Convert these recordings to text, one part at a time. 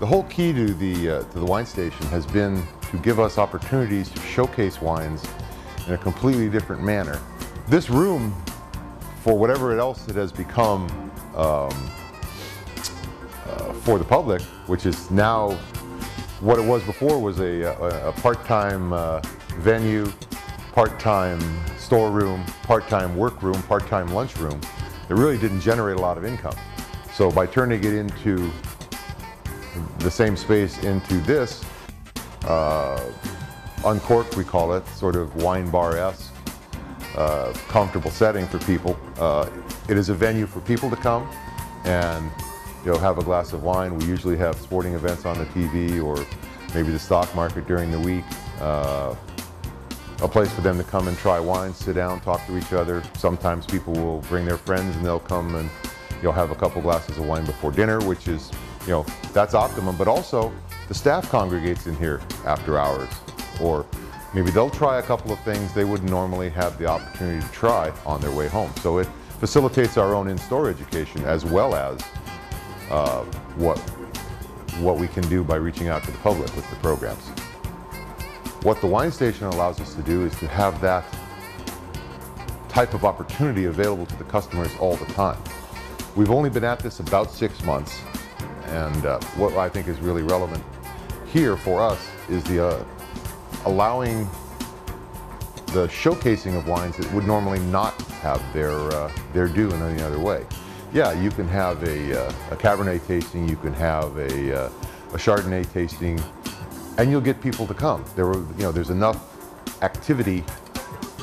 The whole key to the, uh, to the WineStation has been to give us opportunities to showcase wines in a completely different manner. This room, for whatever else it has become um, uh, for the public, which is now what it was before was a, a, part-time uh, venue, part-time storeroom, part-time workroom, part-time lunchroom. It really didn't generate a lot of income. So by turning it into the same space into this, uh, uncorked we call it, sort of wine bar-esque, uh, comfortable setting for people. Uh, it is a venue for people to come and you know, have a glass of wine. We usually have sporting events on the TV or maybe the stock market during the week. Uh, a place for them to come and try wine, sit down, talk to each other. Sometimes people will bring their friends and they'll come and you'll have a couple glasses of wine before dinner, which is, you know, that's optimum. But also, the staff congregates in here after hours, or maybe they'll try a couple of things they wouldn't normally have the opportunity to try on their way home. So it facilitates our own in-store education as well as uh, what what we can do by reaching out to the public with the programs. What the WineStation allows us to do is to have that type of opportunity available to the customers all the time. We've only been at this about six months, and uh, what I think is really relevant here for us is the uh, allowing the showcasing of wines that would normally not have their uh, their due in any other way. Yeah, you can have a, uh, a Cabernet tasting, you can have a, uh, a Chardonnay tasting, and you'll get people to come. There, were, you know, there's enough activity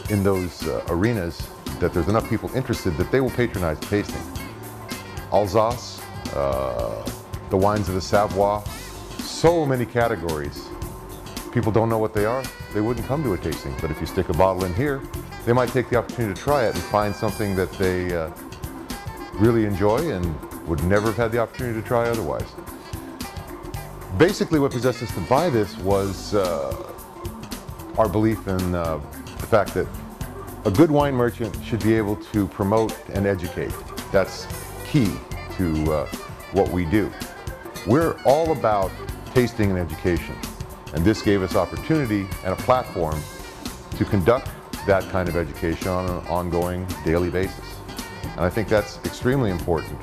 in those uh, arenas that there's enough people interested that they will patronize the tasting. Alsace, uh, the wines of the Savoie, so many categories. People don't know what they are, they wouldn't come to a tasting. But if you stick a bottle in here, they might take the opportunity to try it and find something that they uh, really enjoy and would never have had the opportunity to try otherwise. Basically what possessed us to buy this was uh, our belief in uh, the fact that a good wine merchant should be able to promote and educate. That's key to uh, what we do. We're all about tasting and education, and this gave us opportunity and a platform to conduct that kind of education on an ongoing daily basis. And I think that's extremely important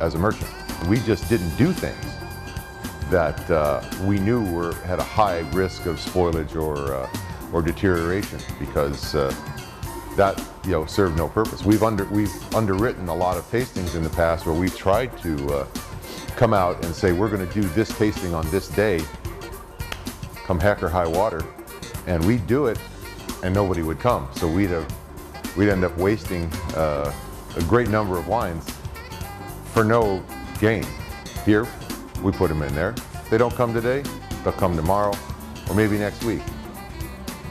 as a merchant. We just didn't do things that uh, we knew were had a high risk of spoilage or uh, or deterioration because uh, that you know served no purpose. We've under we've underwritten a lot of tastings in the past where we've tried to uh, come out and say we're going to do this tasting on this day, come heck or high water, and we'd do it, and nobody would come. So we'd have we'd end up wasting uh, a great number of wines for no gain. Here, we put them in there. They don't come today, they'll come tomorrow, or maybe next week.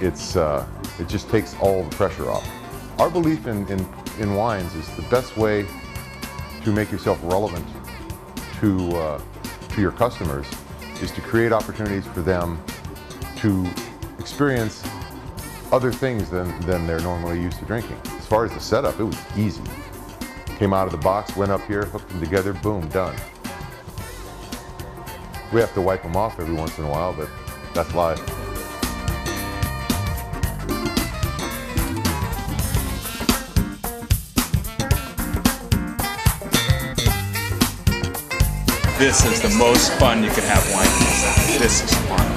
It's uh, it just takes all the pressure off. Our belief in, in, in wines is the best way to make yourself relevant to, uh, to your customers is to create opportunities for them to experience other things than, than they're normally used to drinking. As far as the setup, it was easy. Came out of the box, went up here, hooked them together, boom, done. We have to wipe them off every once in a while, but that's life. This is the most fun you can have wine. This is fun.